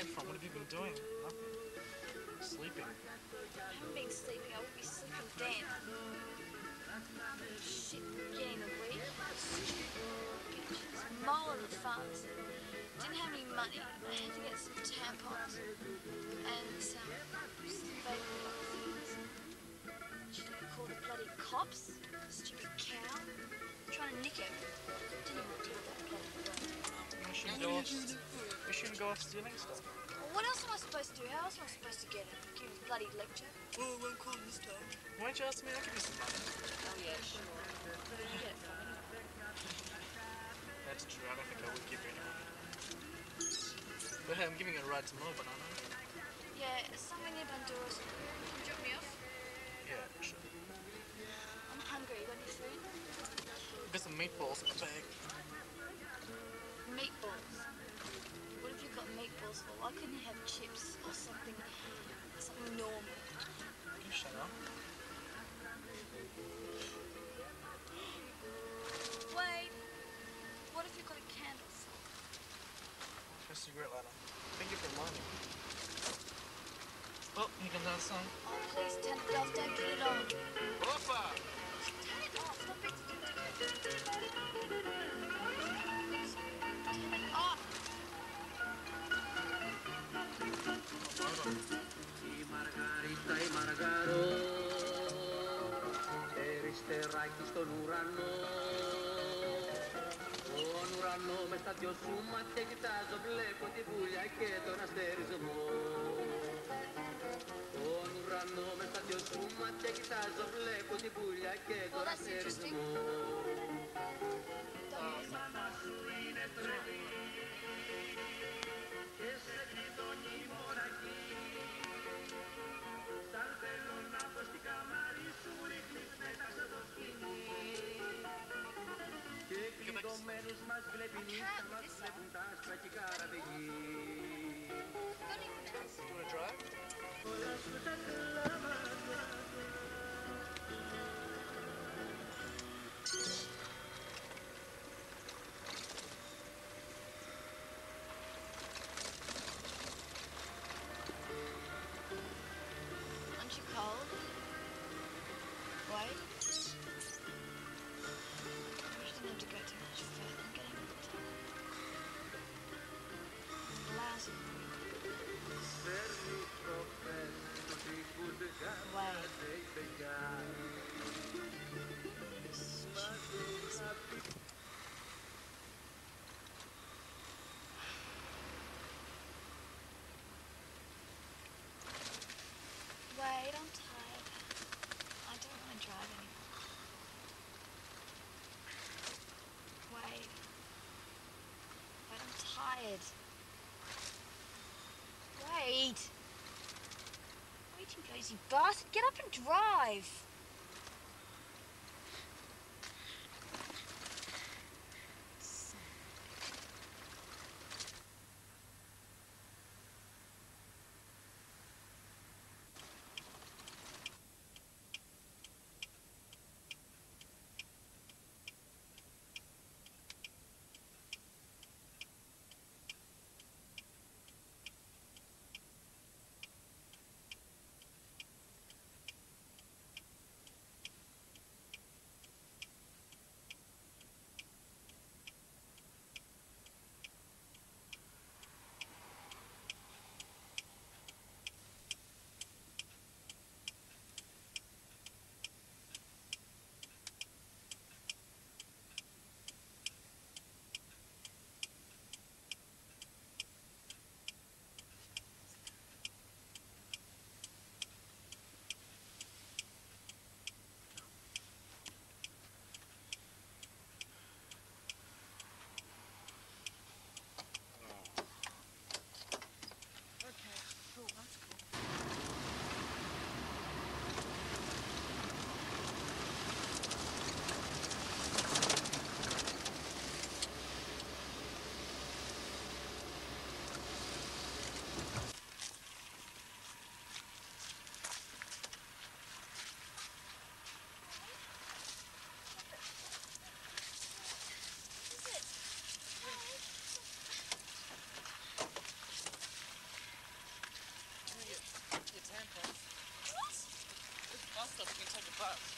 Tired. What are you tired from? What have you been doing? Nothing. Sleeping. I haven't been sleeping. I would be sleeping then. Shit, getting week. Mole in the funds. Didn't have any money. I had to get some tampons and some, baby things. Should I call the bloody cops? Stupid cow. Trying to nick it. Didn't even do that bloody thing. Go off. We shouldn't go off stealing stuff. What else am I supposed to do? How else am I supposed to get it? Give him a bloody lecture? Well, we won't call him this time. Why don't you ask me? I'll give you some money. Oh, yeah, sure. Where do you get it from? That's true. I don't think I would give you any money. But hey, I'm giving you a ride to Melbourne, aren't I? Yeah, somewhere near Bundoora. Can you drop me off? Yeah, sure. I'm hungry. You got any food? I've got some meatballs in the bag. Meatballs. Meatballs for? Why couldn't you have chips or something, something normal? You shut up. Wait. What have you got a candle for? A cigarette lighter. Thank you for reminding me. Oh, here comes our song. Oh, please turn it off. Don't get it on. Opa! Turn it off. Stop it. Η Μαργαρίτα η Μαργαρό Περιστεράκι στον ουρανό Στον ουρανό με στα δυο σου μάτια κοιτάζω Βλέπω τη βουλιά και τον αστερισμό Στον ουρανό με στα δυο σου μάτια κοιτάζω Βλέπω τη βουλιά και Well, τον that's interesting. αστερισμό Don't use it. κλειδωμένους μας βλέπει νύχτα μας βλέπουν τα άσπρα και καραβεγγί Got any minutes? Do you want to drive? Όλα σου τα κλάματα Wait. Wait, you lazy bastard. Get up and drive. So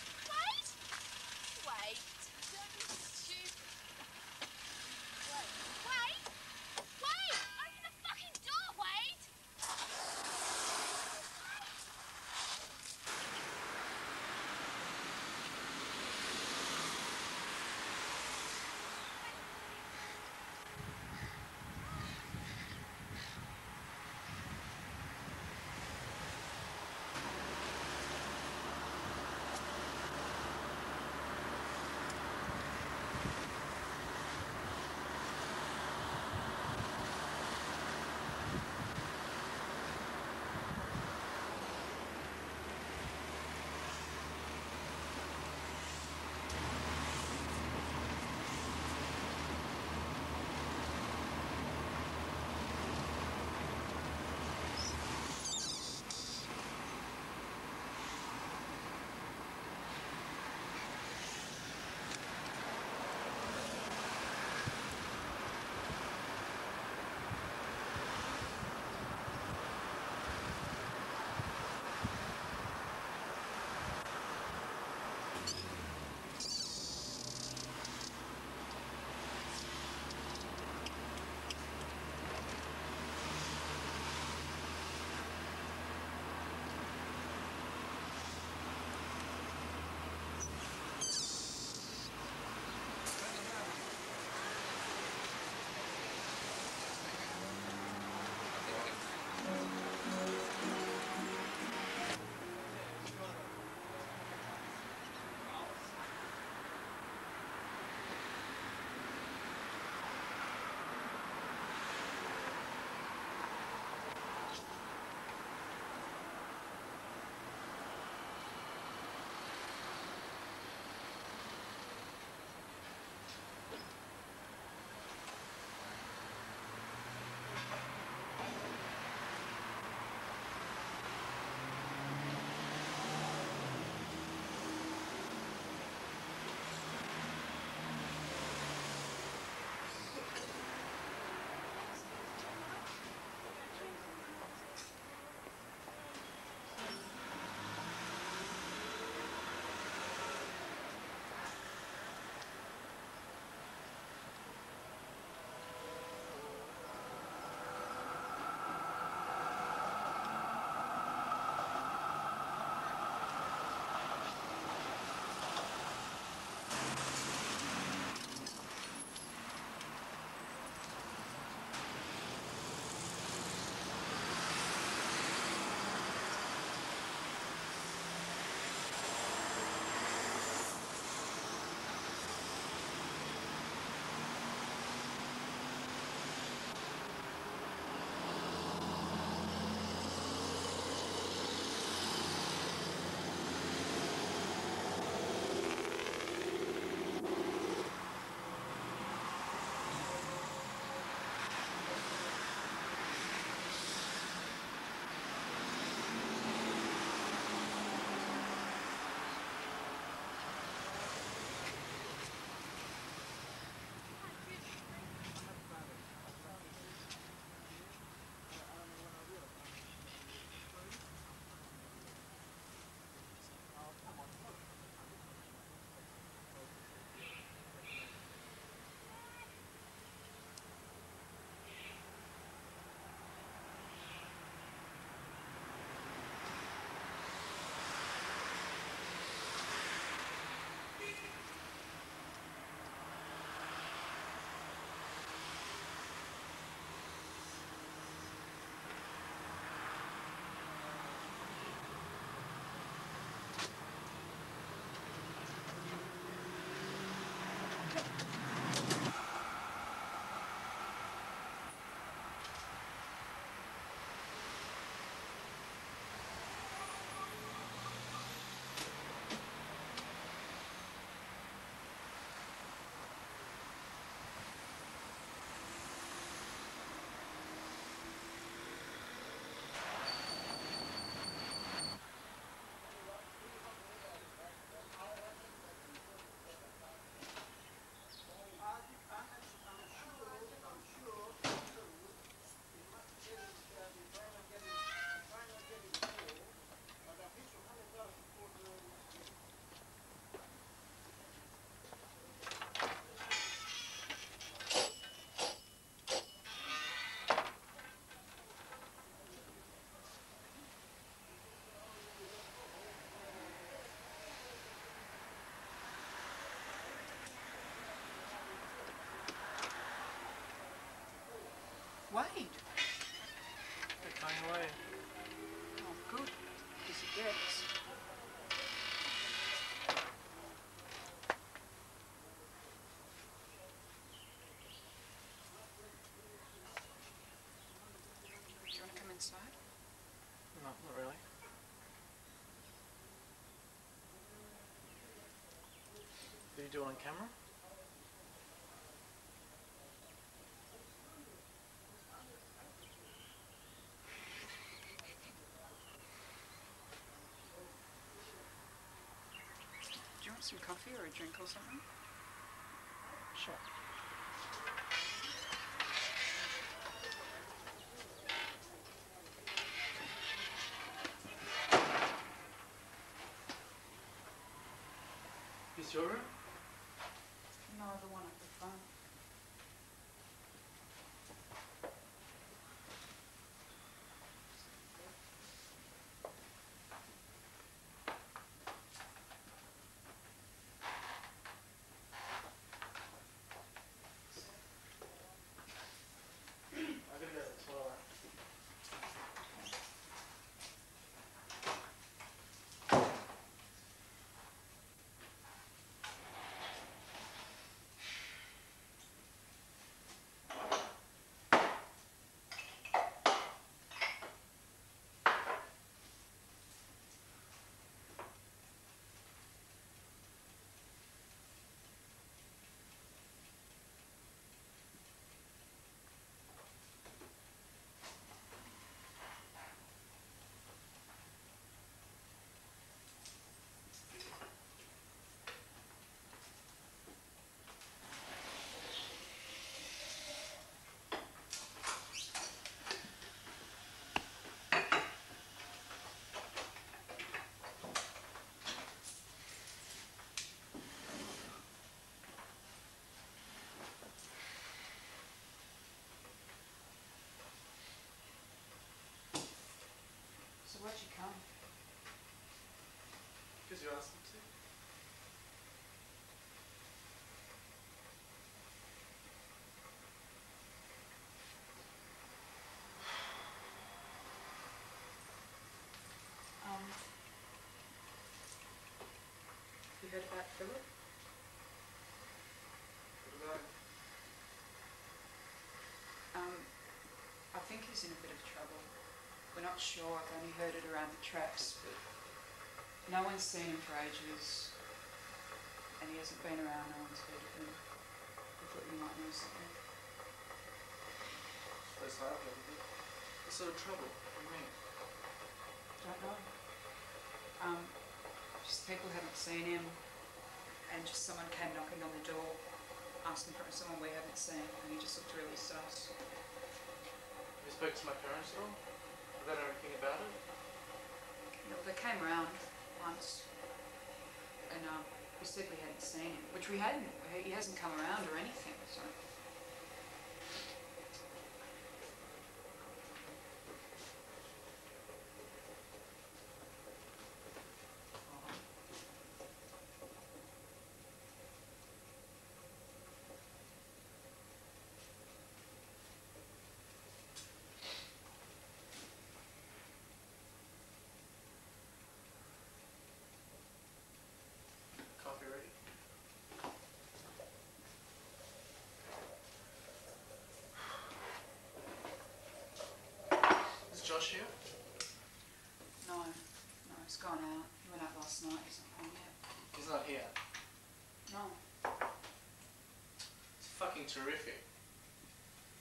Wade. They're going away. Oh, good. It gets. Do you want to come inside? No, not really. Do you do it on camera? Some coffee or a drink or something? Sure. Is your you asked me to. Um, you heard about Philip? What about it? Um, I think he's in a bit of trouble. We're not sure. I've only heard it around the traps, but no one's seen him for ages, and he hasn't been around. No one's heard of him. I thought you might know something. That's hard. What sort of trouble? You mean? Don't know. Um, just people haven't seen him, and just someone came knocking on the door, asking for someone we haven't seen, and he just looked really sus. Have you spoke to my parents at all? Do they know anything about it? Know, they came around once, and um, we said we hadn't seen him, which we hadn't. He hasn't come around or anything. So Coffee ready? Is Josh here? no, no, he's gone out. He went out last night. He's not home yet. He's not here. No. It's fucking terrific.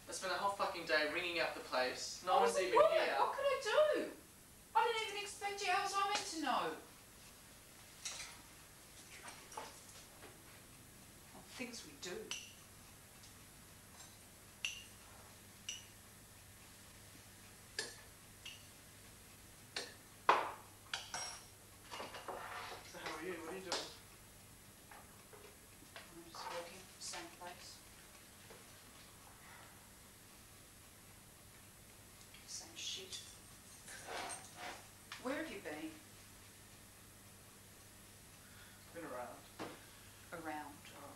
I spent a whole fucking day ringing up the place. No one's even here. What could I do? I didn't even expect you. How was I meant to know? Well, things we do. So how are you? What are you doing? I'm just working, same place. Same shit. Where have you been? Been around. Around. Oh.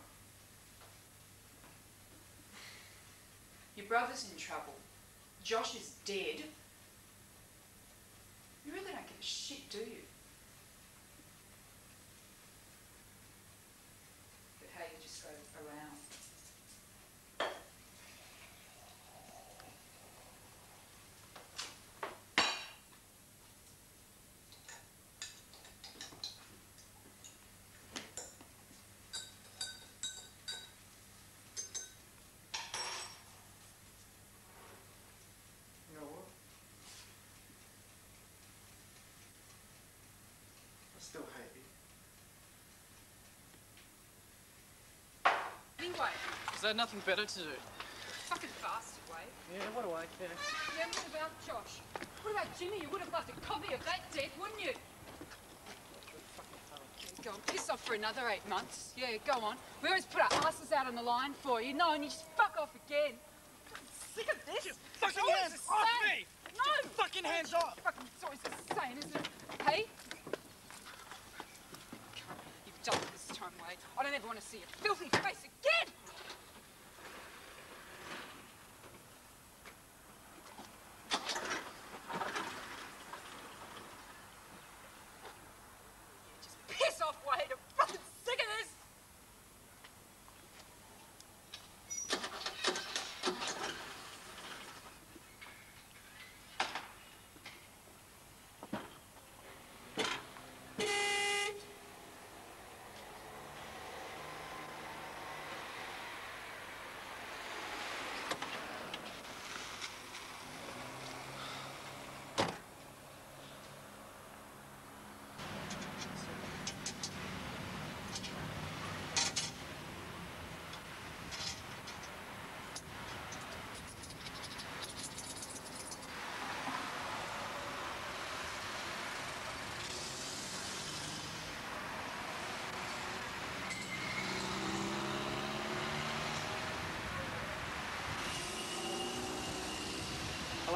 Your brother's in trouble. Josh is dead, you really don't give a shit, do you? But how you just go around. You know what? I still hate you. Anyway, Is there nothing better to do? fucking bastard, Wade. Yeah, what do I care? Yeah, what about Josh? What about Jimmy? You would have left a copy of that death, wouldn't you? Yeah, go on, piss off for another eight months. Yeah, go on. We always put our asses out on the line for you. No, and you just fuck off again. I'm sick of this. fucking It's always hands the off same. me! No! Fucking hands off! Fucking, it's always the same, isn't it? Hey? You've done it this time, Wade. I don't ever want to see your filthy face again! Just piss off, Wade. I'm fucking sick of this!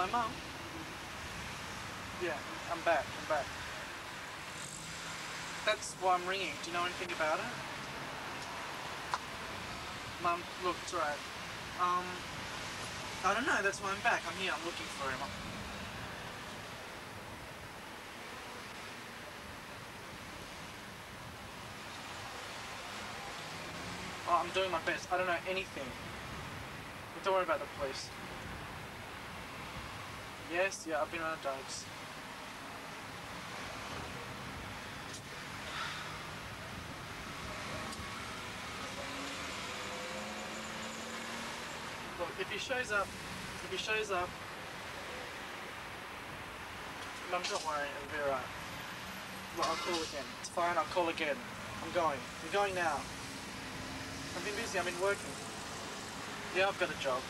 Hello, Mum? Yeah, I'm back, I'm back. That's why I'm ringing. Do you know anything about it? Mum, look, it's alright. Um, I don't know, that's why I'm back. I'm here, I'm looking for him. Oh, I'm doing my best. I don't know anything. But don't worry about the police. Yes, yeah, I've been around dogs. Look, if he shows up, if he shows up, Mum, don't worry, it'll be alright. Well, I'll call again. It's fine, I'll call again. I'm going. I'm going now. I've been busy, I've been working. Yeah, I've got a job.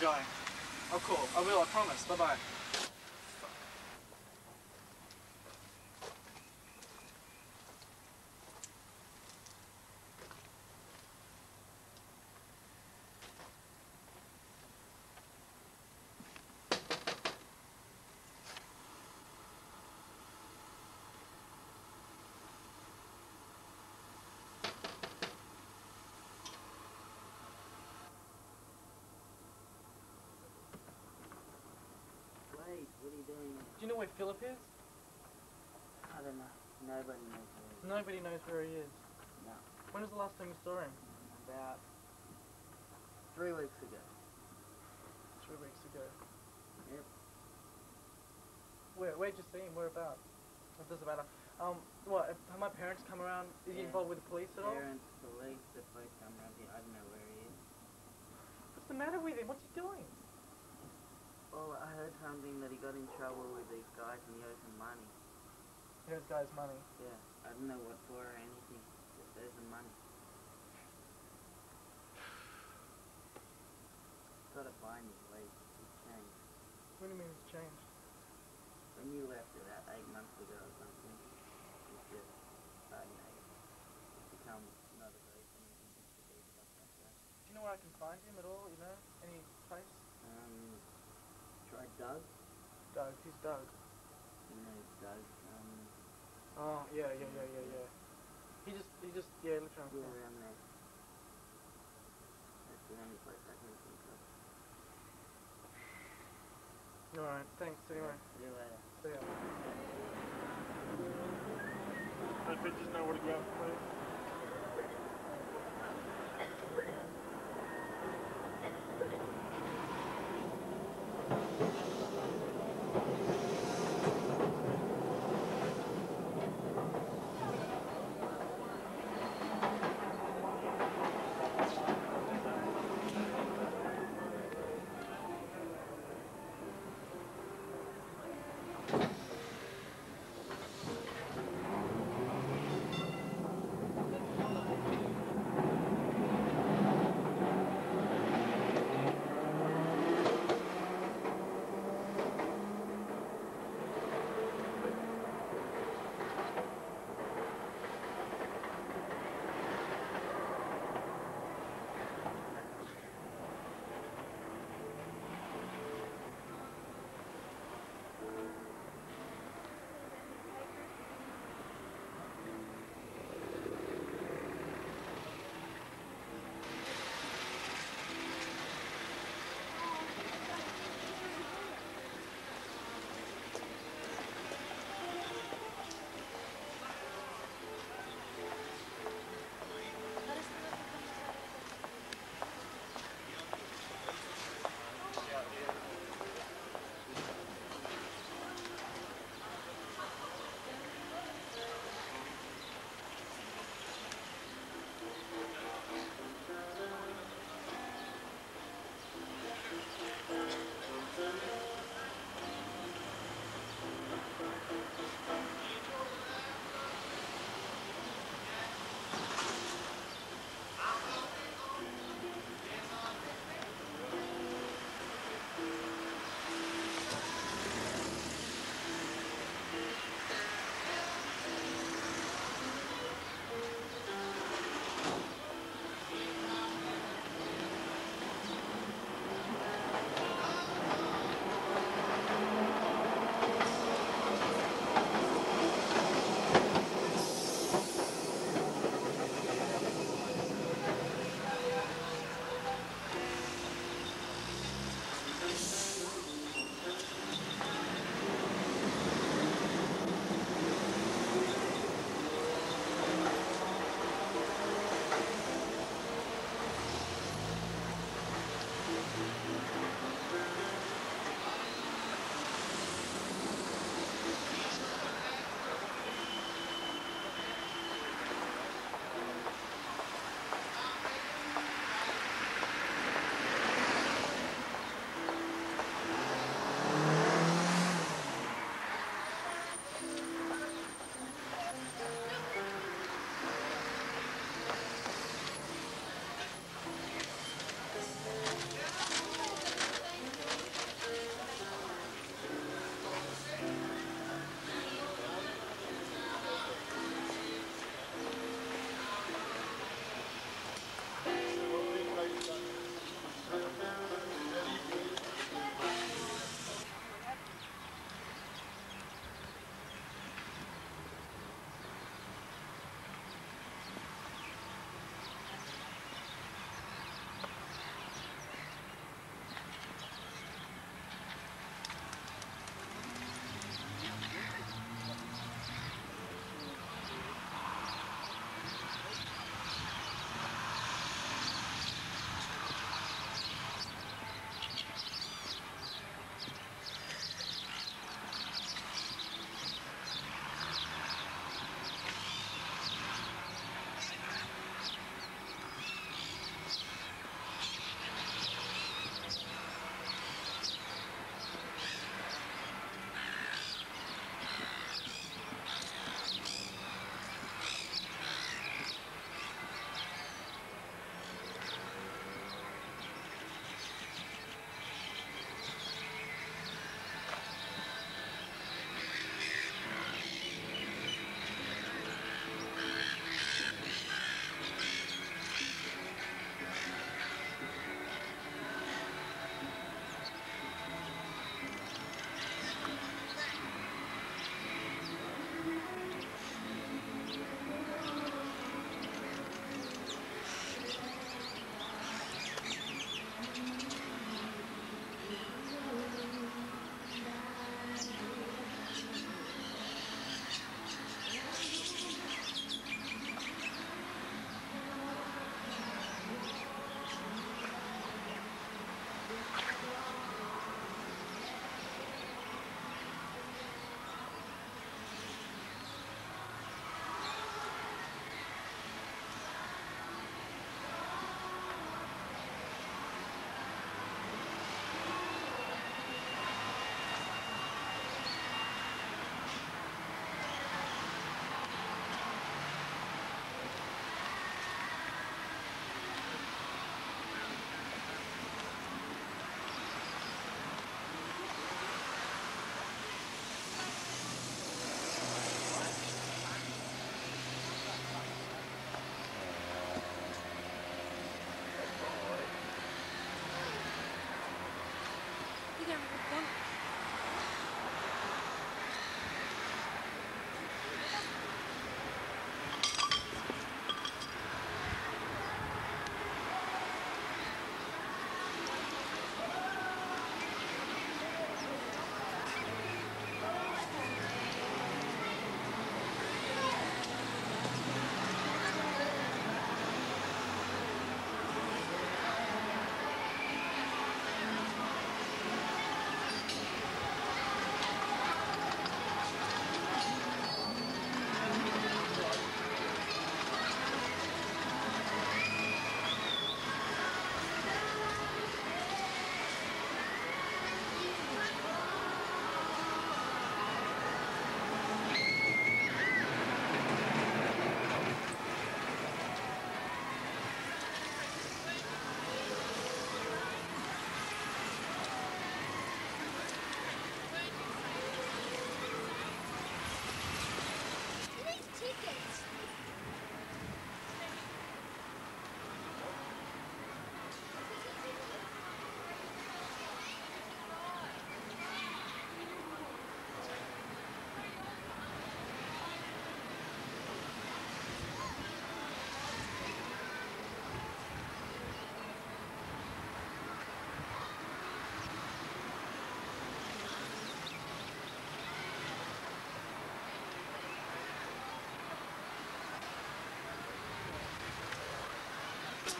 Going. I'll call. I will, I promise. Bye bye bye. Wait, what are you doing? Do you know where Philip is? I don't know. Nobody knows where he is. Nobody knows where he is. No. When was the last time you saw him? About three weeks ago. Three weeks ago. Yep. Where, where'd you see him? Whereabouts? It doesn't matter. Um, what, have my parents come around? Is he involved with the police at all? Parents, police, the police come around here. I don't know where he is. What's the matter with him? What's he doing? Well, I heard something that he got in trouble with these guys and he owes them money. Those guys' money. Yeah. I don't know what for or anything. Just owes them money. Gotta find him, wait. He's changed. What do you mean he's changed? When you left about eight months ago or something, he's just, don't he's become not a very someone he used to be, stuff like that. Do you know where I can find him at all? You know? Any place? Um, try Doug. Doug. Who's Doug? You know Doug. Um, Oh, yeah, yeah, yeah, yeah, yeah. He just, he just, yeah, look around. Yeah, around there. That's the only place I can think of. Alright, thanks anyway. See you later. See ya. I bitches know where to go,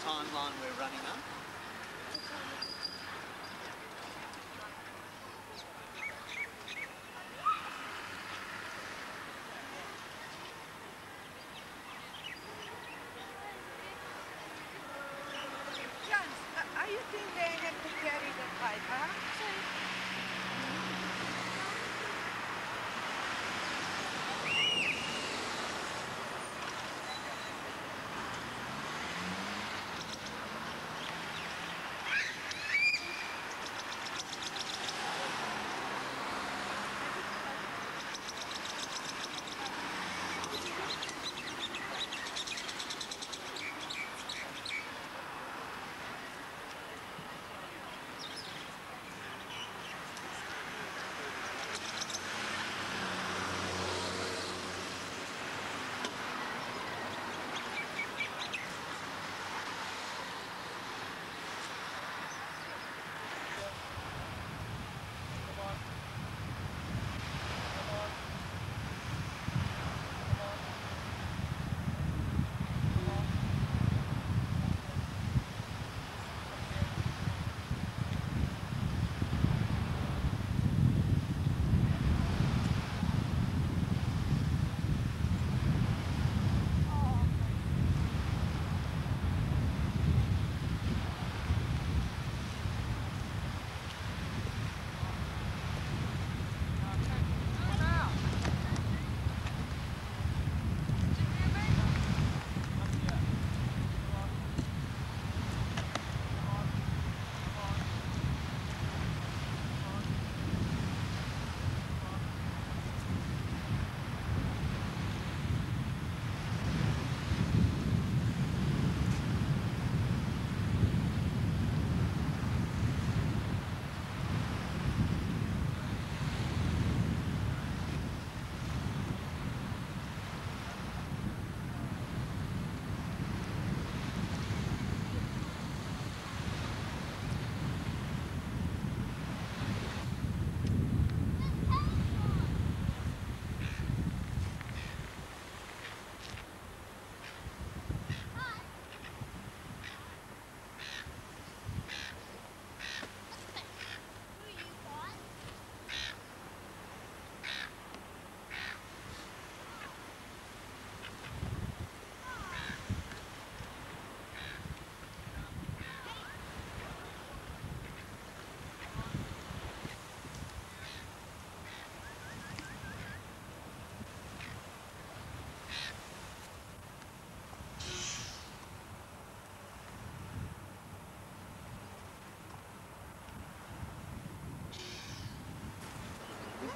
timeline we're running on.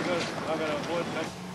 I gotta, I gotta avoid that.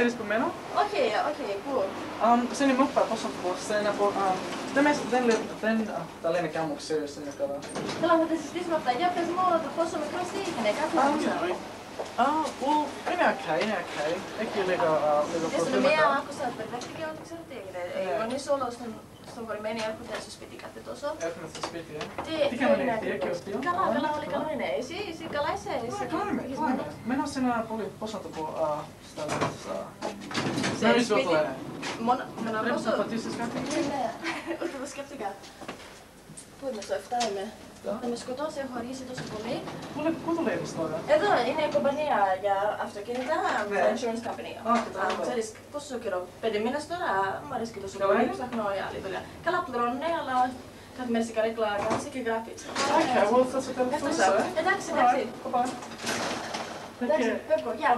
ξέρεις που μένω. Όχι, όχι, πού. Σε πώς πω, σε ένα Δεν, δεν, δεν τα λένε καν μου, ξέρεις, είναι καλά. Θέλω να συζητήσουμε από τα το πόσο μικρός είναι okay, okay. Äkki liikaa liika Ja sitten meidän alkuiselta perfektikieltäksellä tehdä. Ei ole niin solos, niin se voi meni alku tässä spiti katte tuossa. Että se spiti, joo? Mikä meni ehti, eikö osti? Kala, kala oli kalainen. Ei si, si kala ei se. Kolme, kolme. Mennä sinä poli posata po sitä tässä. Se on spiti. Mon, men har också... Prömsa på tyska skapning? Nej, ultra skeptiker. Pojmen så efter det med. Δεν Θα με σκοτώσει, έχω αργήσει τόσο πολύ. Πού, πού δουλεύεις τώρα; Εδώ είναι η κομπανία για αυτοκίνητα, ναι. insurance company. Όχι, oh, ah, ξέρεις πόσο καιρό. Πέντε μήνες τώρα, μου αρέσει και τόσο πολύ. Ψάχνω άλλη δουλειά. Καλά πληρώνουν, αλλά κάθε μέρα στην καρέκλα κάτσε και γράφεις. Όχι, ε, εγώ θα σε. Ε. Εντάξει, εντάξει. Εντάξει, γεια.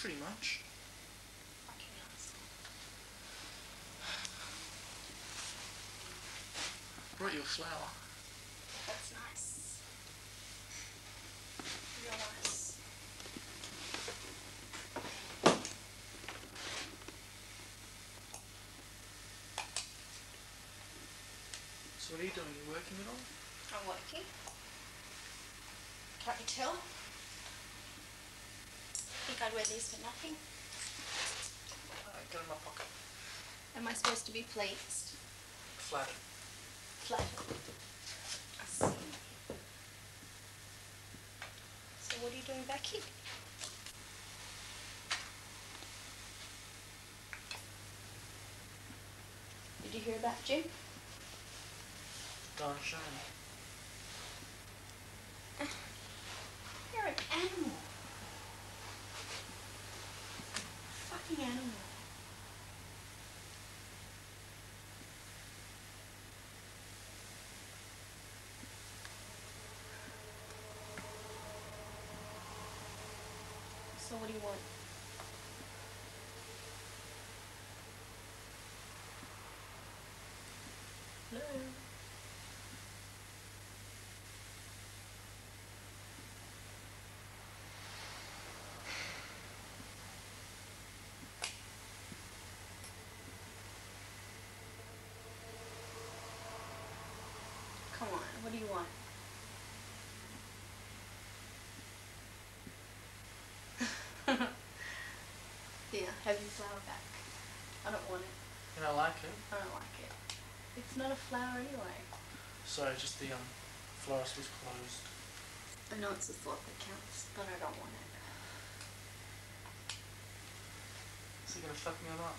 Pretty much. Brought you a flower. That's nice. Real nice. So what are you doing? Are You working at all? I'm working. Can't you tell? Think I'd wear these for nothing? Alright, get in my pocket. Am I supposed to be pleased? Flattered. Flattered. I see. So what are you doing back here? Did you hear about Jim? Darn shame. So what do you want? Hello? Come on, what do you want? Have flower back. I don't want it. You don't like it? I don't like it. It's not a flower anyway. Sorry, just the um, florist was closed. I know it's the thought that counts, but I don't want it. Is he gonna fuck me or not?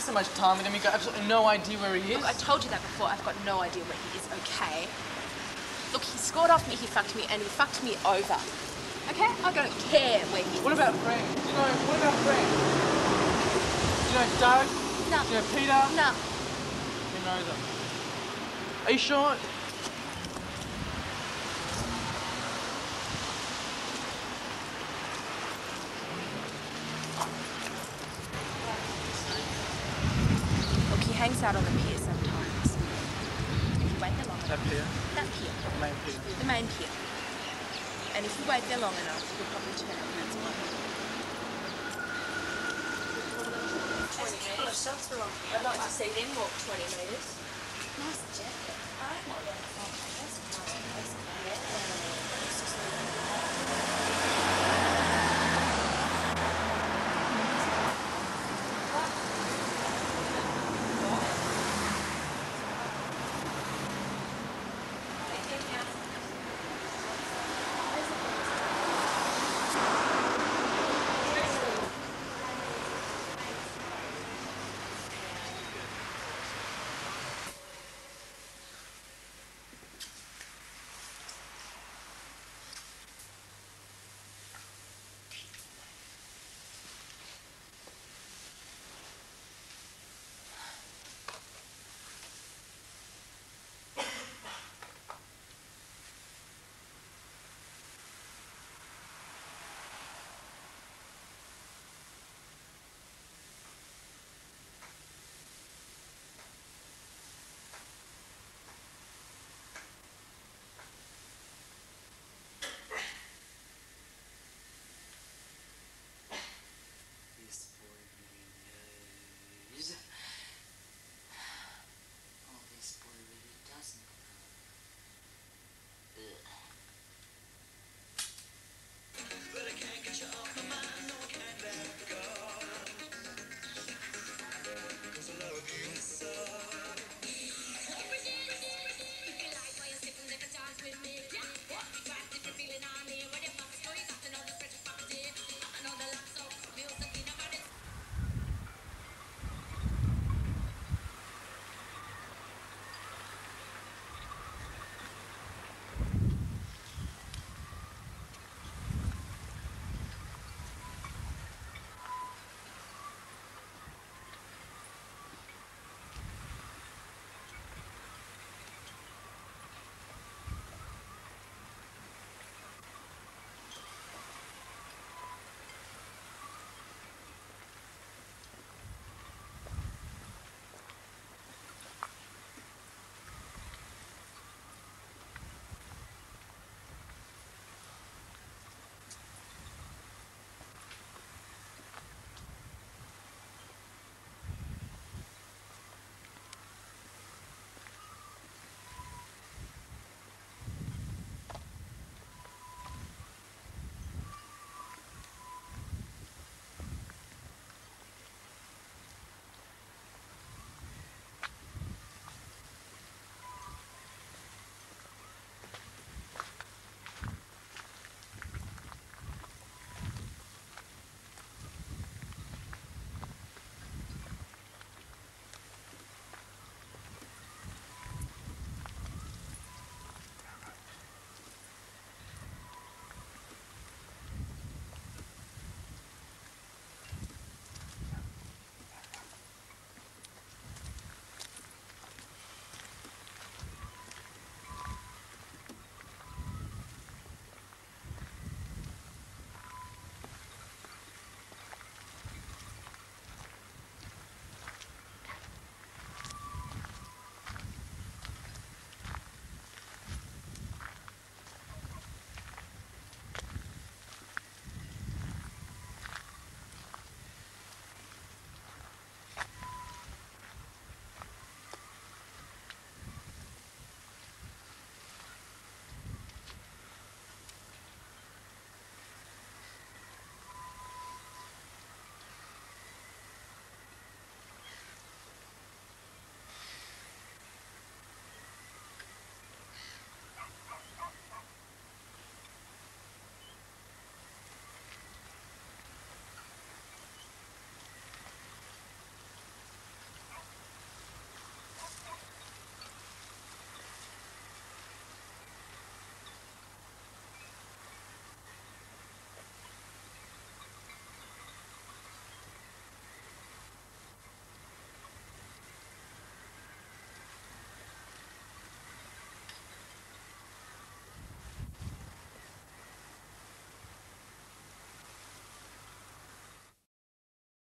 So much time with him, you got absolutely no idea where he is. Look, I told you that before. I've got no idea where he is, okay? Look, he scored off me, he fucked me, and he fucked me over. Okay? I don't care where he is. What about Frank? Do you know, what about Frank? Do you know Doug? No. Do you know Peter? No. Who knows them? Are you sure? Look, he hangs out on the pier sometimes. If you wait there long That enough. pier? That pier. Main pier. The main pier. And if you wait there long enough, you'll probably turn up and that's why. I'd like to see them walk 20 metres. Nice jacket. I like my